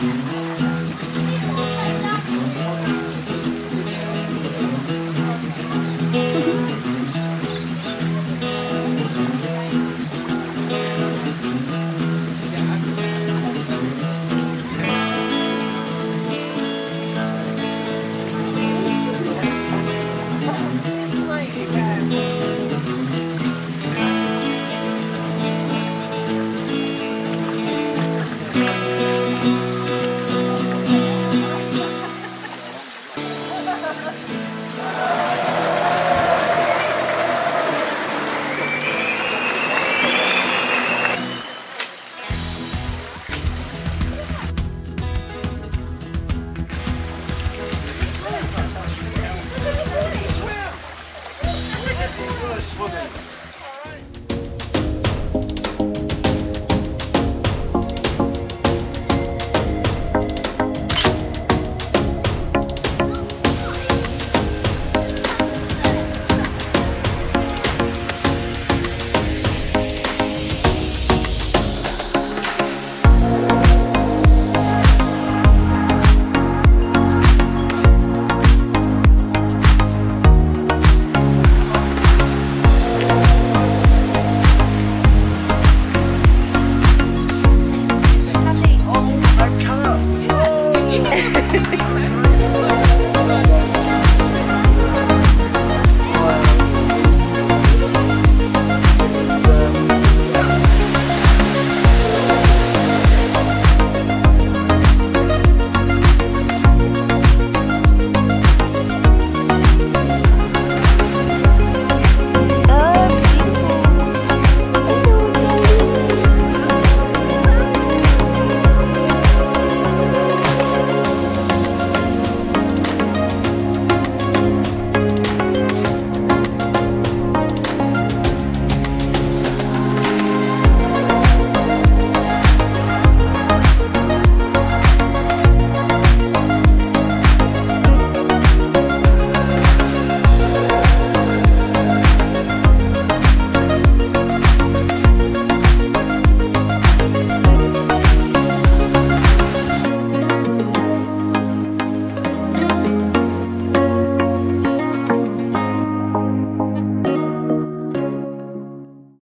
Mm-hmm. 絞ってる